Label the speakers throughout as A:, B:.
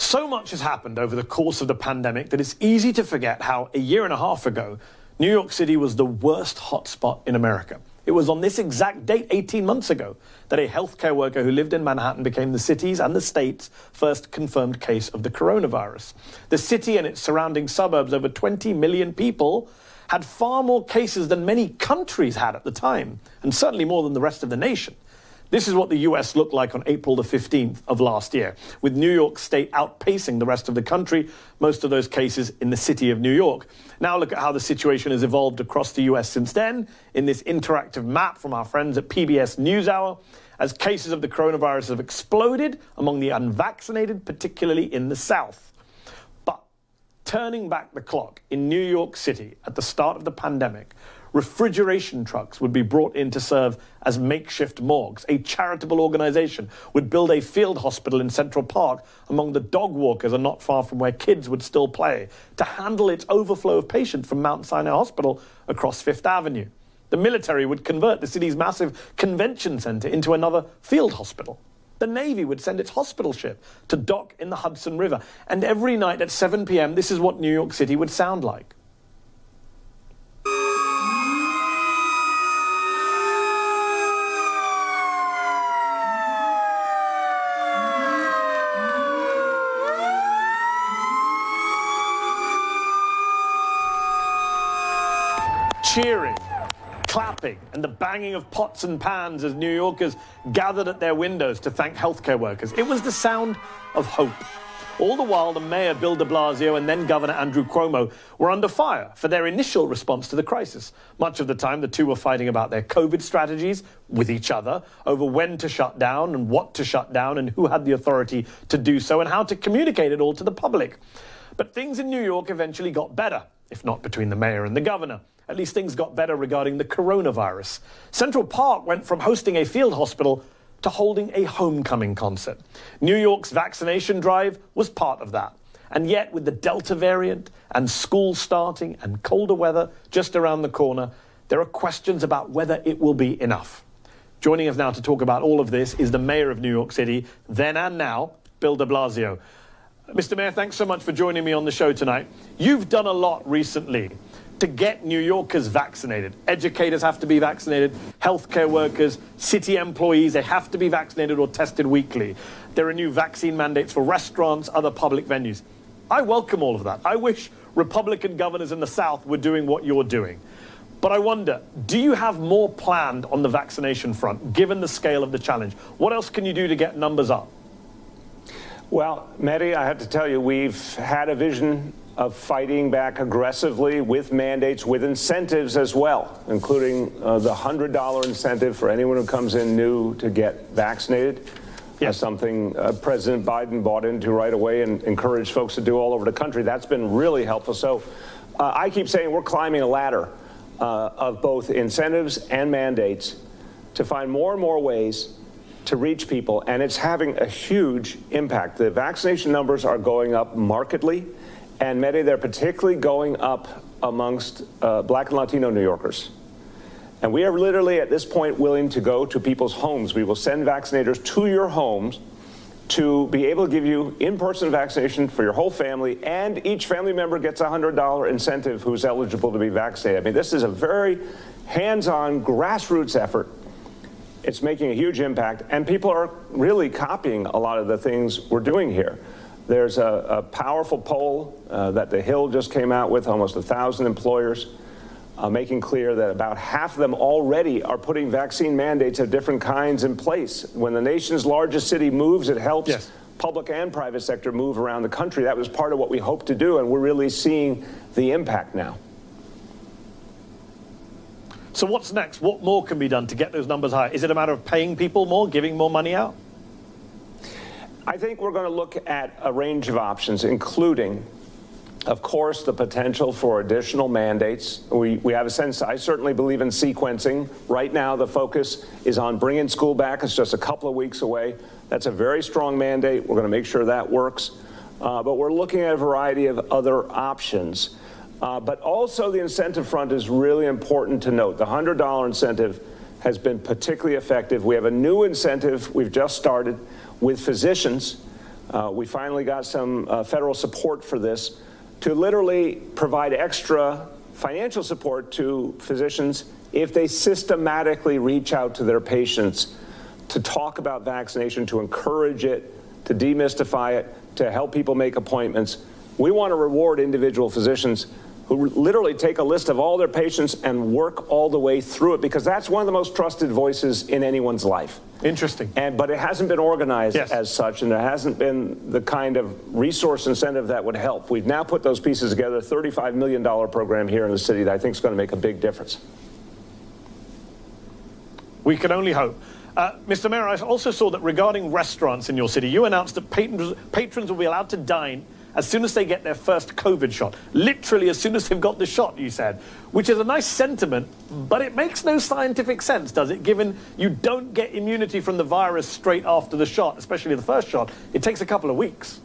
A: So much has happened over the course of the pandemic that it's easy to forget how a year and a half ago, New York City was the worst hotspot in America. It was on this exact date, 18 months ago, that a healthcare worker who lived in Manhattan became the city's and the state's first confirmed case of the coronavirus. The city and its surrounding suburbs, over 20 million people, had far more cases than many countries had at the time, and certainly more than the rest of the nation. This is what the US looked like on April the 15th of last year, with New York State outpacing the rest of the country, most of those cases in the city of New York. Now look at how the situation has evolved across the US since then in this interactive map from our friends at PBS NewsHour. As cases of the coronavirus have exploded among the unvaccinated, particularly in the South. But turning back the clock in New York City at the start of the pandemic, refrigeration trucks would be brought in to serve as makeshift morgues. A charitable organization would build a field hospital in Central Park among the dog walkers and not far from where kids would still play to handle its overflow of patients from Mount Sinai Hospital across Fifth Avenue. The military would convert the city's massive convention center into another field hospital. The Navy would send its hospital ship to dock in the Hudson River. And every night at 7 p.m., this is what New York City would sound like. Cheering, clapping, and the banging of pots and pans as New Yorkers gathered at their windows to thank healthcare workers. It was the sound of hope. All the while, the mayor, Bill de Blasio, and then Governor Andrew Cuomo were under fire for their initial response to the crisis. Much of the time, the two were fighting about their COVID strategies with each other over when to shut down and what to shut down and who had the authority to do so and how to communicate it all to the public. But things in New York eventually got better, if not between the mayor and the governor at least things got better regarding the coronavirus. Central Park went from hosting a field hospital to holding a homecoming concert. New York's vaccination drive was part of that. And yet, with the Delta variant and school starting and colder weather just around the corner, there are questions about whether it will be enough. Joining us now to talk about all of this is the mayor of New York City, then and now, Bill de Blasio. Mr. Mayor, thanks so much for joining me on the show tonight. You've done a lot recently to get New Yorkers vaccinated. Educators have to be vaccinated, healthcare workers, city employees, they have to be vaccinated or tested weekly. There are new vaccine mandates for restaurants, other public venues. I welcome all of that. I wish Republican governors in the South were doing what you're doing. But I wonder, do you have more planned on the vaccination front, given the scale of the challenge? What else can you do to get numbers up?
B: Well, Mehdi, I have to tell you, we've had a vision of fighting back aggressively with mandates, with incentives as well, including uh, the $100 incentive for anyone who comes in new to get vaccinated. Yes. something uh, President Biden bought into right away and encouraged folks to do all over the country. That's been really helpful. So uh, I keep saying we're climbing a ladder uh, of both incentives and mandates to find more and more ways to reach people, and it's having a huge impact. The vaccination numbers are going up markedly. And Mehdi, they're particularly going up amongst uh, black and Latino New Yorkers. And we are literally at this point willing to go to people's homes. We will send vaccinators to your homes to be able to give you in-person vaccination for your whole family, and each family member gets a $100 incentive who's eligible to be vaccinated. I mean, this is a very hands-on grassroots effort. It's making a huge impact, and people are really copying a lot of the things we're doing here. There's a, a powerful poll uh, that The Hill just came out with, almost 1,000 employers, uh, making clear that about half of them already are putting vaccine mandates of different kinds in place. When the nation's largest city moves, it helps yes. public and private sector move around the country. That was part of what we hoped to do, and we're really seeing the impact now.
A: So what's next? What more can be done to get those numbers higher? Is it a matter of paying people more, giving more money out?
B: I think we're going to look at a range of options, including, of course, the potential for additional mandates. We, we have a sense, I certainly believe in sequencing. Right now, the focus is on bringing school back. It's just a couple of weeks away. That's a very strong mandate. We're going to make sure that works. Uh, but we're looking at a variety of other options. Uh, but also, the incentive front is really important to note. The $100 incentive has been particularly effective. We have a new incentive we've just started with physicians Uh, we finally got some uh, federal support for this to literally provide extra financial support to physicians if they systematically reach out to their patients to talk about vaccination, to encourage it, to demystify it, to help people make appointments. We want to reward individual physicians who literally take a list of all their patients and work all the way through it because that's one of the most trusted voices in anyone's life.
A: Interesting.
B: And but it hasn't been organized
A: yes.
B: as such, and there hasn't been the kind of resource incentive that would help. We've now put those pieces together, a $35 million program here in the city that I think is going to make a big difference.
A: We can only hope. Uh, Mr. Mayor, I also saw that regarding restaurants in your city, you announced that patrons, patrons will be allowed to dine as soon as they get their first COVID shot. Literally, as soon as they've got the shot, you said, which is a nice sentiment, but it makes no scientific sense, does it? Given you don't get immunity from the virus straight after the shot, especially the first shot, it takes a couple of weeks.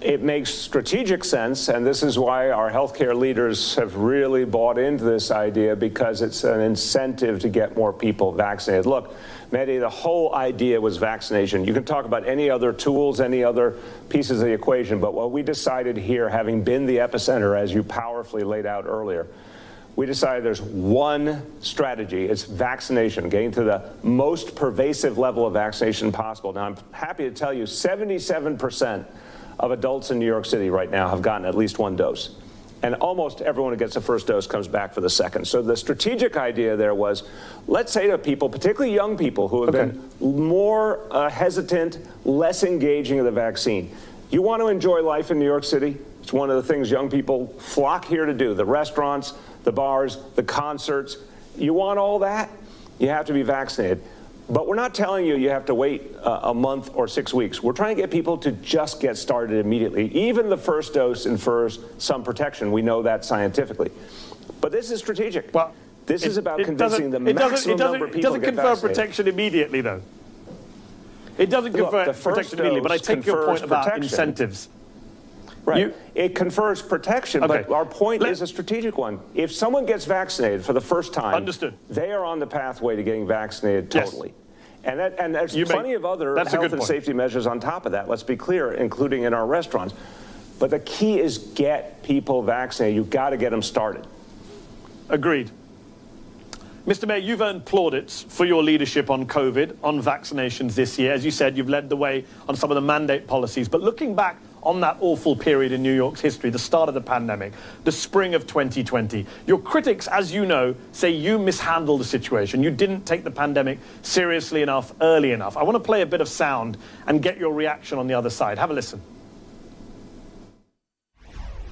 B: It makes strategic sense, and this is why our healthcare leaders have really bought into this idea because it's an incentive to get more people vaccinated. Look, Mehdi, the whole idea was vaccination. You can talk about any other tools, any other pieces of the equation, but what we decided here, having been the epicenter, as you powerfully laid out earlier, we decided there's one strategy. It's vaccination, getting to the most pervasive level of vaccination possible. Now, I'm happy to tell you 77 percent of adults in New York City right now have gotten at least one dose. And almost everyone who gets the first dose comes back for the second. So the strategic idea there was let's say to people, particularly young people who have okay. been more uh, hesitant, less engaging of the vaccine, you want to enjoy life in New York City? It's one of the things young people flock here to do the restaurants, the bars, the concerts. You want all that? You have to be vaccinated. But we're not telling you you have to wait uh, a month or six weeks. We're trying to get people to just get started immediately. Even the first dose infers some protection. We know that scientifically. But this is strategic. Well, this it, is about convincing the maximum number of people
A: It doesn't confer protection immediately, though. It doesn't confer Look, protection immediately, but I take your point about protection. incentives.
B: Right. You, it confers protection, okay. but our point Let, is a strategic one. If someone gets vaccinated for the first time,
A: understood.
B: they are on the pathway to getting vaccinated totally. Yes. And, that, and there's you plenty of other health and point. safety measures on top of that, let's be clear, including in our restaurants. But the key is get people vaccinated. You've got to get them started.
A: Agreed. Mr. Mayor, you've earned plaudits for your leadership on COVID, on vaccinations this year. As you said, you've led the way on some of the mandate policies. But looking back on that awful period in New York's history, the start of the pandemic, the spring of 2020. Your critics, as you know, say you mishandled the situation. You didn't take the pandemic seriously enough early enough. I want to play a bit of sound and get your reaction on the other side. Have a listen.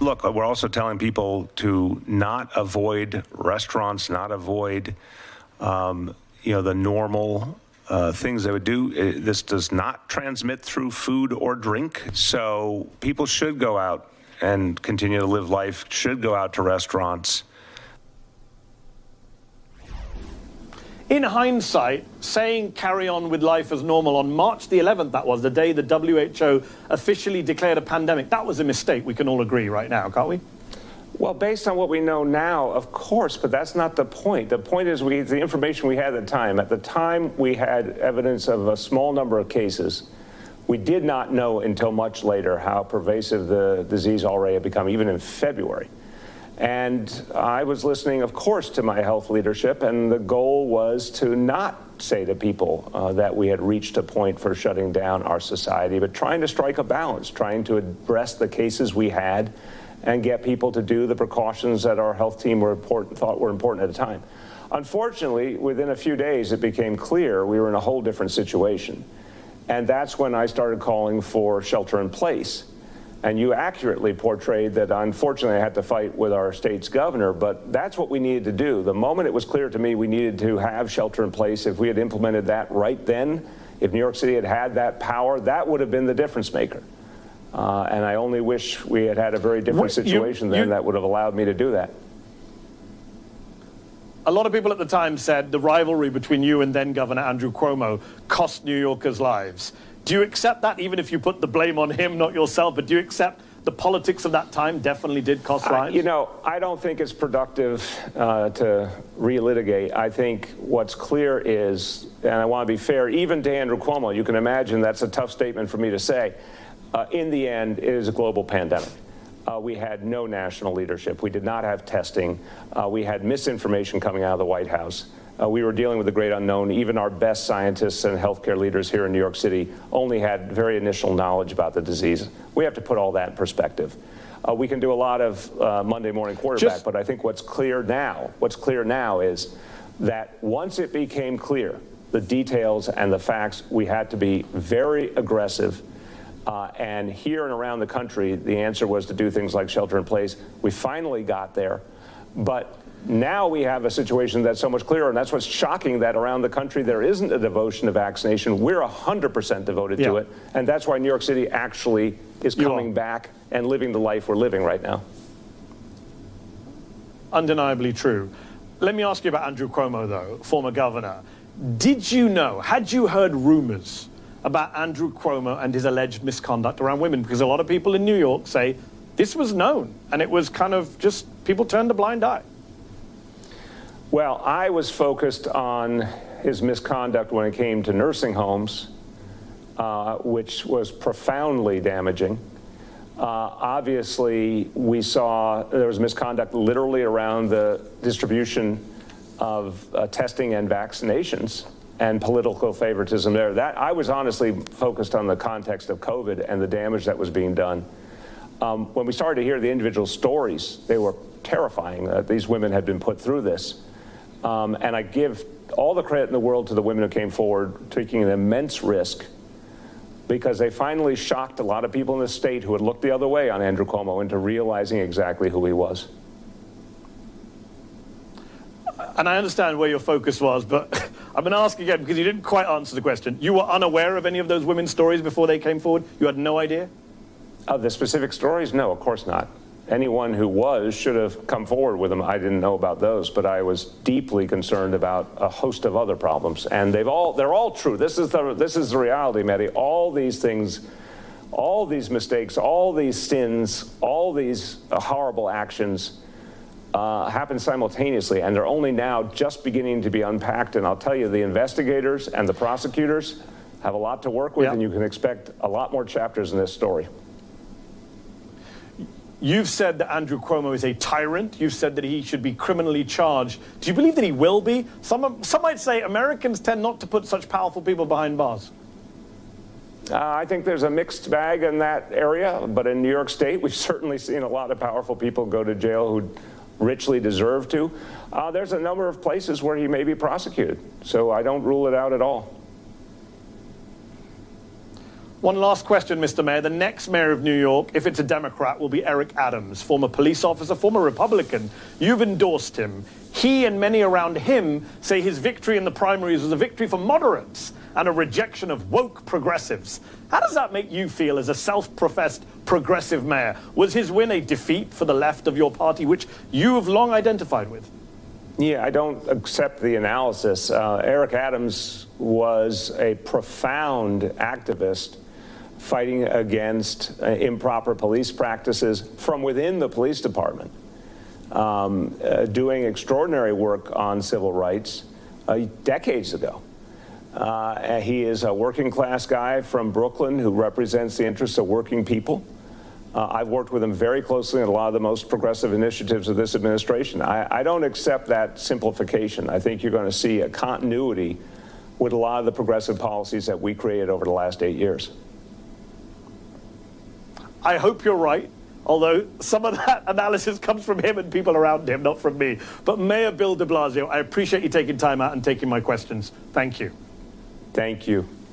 C: Look, we're also telling people to not avoid restaurants, not avoid, um, you know, the normal uh, things they would do. Uh, this does not transmit through food or drink. So people should go out and continue to live life, should go out to restaurants.
A: In hindsight, saying carry on with life as normal on March the 11th, that was the day the WHO officially declared a pandemic, that was a mistake. We can all agree right now, can't we?
B: Well, based on what we know now, of course, but that's not the point. The point is we, the information we had at the time. At the time, we had evidence of a small number of cases. We did not know until much later how pervasive the disease already had become, even in February. And I was listening, of course, to my health leadership, and the goal was to not say to people uh, that we had reached a point for shutting down our society, but trying to strike a balance, trying to address the cases we had and get people to do the precautions that our health team were important, thought were important at the time. Unfortunately, within a few days, it became clear we were in a whole different situation. And that's when I started calling for shelter in place. And you accurately portrayed that unfortunately I had to fight with our state's governor, but that's what we needed to do. The moment it was clear to me we needed to have shelter in place, if we had implemented that right then, if New York City had had that power, that would have been the difference maker. Uh, and I only wish we had had a very different situation you, you, then that would have allowed me to do that.
A: A lot of people at the time said the rivalry between you and then Governor Andrew Cuomo cost New Yorkers lives. Do you accept that, even if you put the blame on him, not yourself, but do you accept the politics of that time definitely did cost lives?
B: you know, I don't think it's productive uh, to relitigate. I think what's clear is, and I want to be fair, even to Andrew Cuomo, you can imagine that's a tough statement for me to say. Uh, in the end, it is a global pandemic. Uh, we had no national leadership. We did not have testing. Uh, we had misinformation coming out of the White House. Uh, we were dealing with the great unknown. Even our best scientists and healthcare leaders here in New York City only had very initial knowledge about the disease. We have to put all that in perspective. Uh, we can do a lot of uh, Monday morning quarterback, Just, but I think what's clear now, what's clear now is that once it became clear the details and the facts, we had to be very aggressive. Uh, and here and around the country, the answer was to do things like shelter in place. We finally got there, but now we have a situation that's so much clearer, and that's what's shocking that around the country there isn't a devotion to vaccination. We're 100% devoted yeah. to it, and that's why New York City actually is coming back and living the life we're living right now.
A: Undeniably true. Let me ask you about Andrew Cuomo, though, former governor. Did you know, had you heard rumors about Andrew Cuomo and his alleged misconduct around women? Because a lot of people in New York say this was known, and it was kind of just people turned a blind eye.
B: Well, I was focused on his misconduct when it came to nursing homes, uh, which was profoundly damaging. Uh, obviously, we saw there was misconduct literally around the distribution of uh, testing and vaccinations and political favoritism there. That I was honestly focused on the context of COVID and the damage that was being done. Um, when we started to hear the individual stories, they were terrifying that these women had been put through this. Um, and I give all the credit in the world to the women who came forward, taking an immense risk because they finally shocked a lot of people in the state who had looked the other way on Andrew Cuomo into realizing exactly who he was.
A: And I understand where your focus was, but I'm going to ask again because you didn't quite answer the question. You were unaware of any of those women's stories before they came forward? You had no idea?
B: Of the specific stories? No, of course not anyone who was should have come forward with them. I didn't know about those, but I was deeply concerned about a host of other problems, and they've all they're all true. This is the this is the reality, Mehdi. All these things, all these mistakes, all these sins, all these uh, horrible actions. Uh, happen simultaneously, and they're only now just beginning to be unpacked. And I'll tell you, the investigators and the prosecutors have a lot to work with, and you can expect a lot more chapters in this story.
A: You've said that Andrew Cuomo is a tyrant. You've said that he should be criminally charged. Do you believe that he will be? Some, some might say Americans tend not to put such powerful people behind bars.
B: Uh, I think there's a mixed bag in that area, but in New York State, we've certainly seen a lot of powerful people go to jail who richly deserve to. Uh, there's a number of places where he may be prosecuted, so I don't rule it out at all.
A: One last question, Mr. Mayor. The next mayor of New York, if it's a Democrat, will be Eric Adams, former police officer, former Republican. You've endorsed him. He and many around him say his victory in the primaries was a victory for moderates and a rejection of woke progressives. How does that make you feel as a self professed progressive mayor? Was his win a defeat for the left of your party, which you have long identified with?
B: Yeah, I don't accept the analysis. Uh, Eric Adams was a profound activist fighting against uh, improper police practices from within the police department, um, uh, doing extraordinary work on civil rights uh, decades ago. Uh, he is a working class guy from Brooklyn who represents the interests of working people. Uh, I've worked with him very closely on a lot of the most progressive initiatives of this administration. I, I don't accept that simplification. I think you're going to see a continuity with a lot of the progressive policies that we created over the last eight years.
A: I hope you're right. Although some of that analysis comes from him and people around him, not from me. But Mayor Bill de Blasio, I appreciate you taking time out and taking my questions. Thank you.
B: Thank you.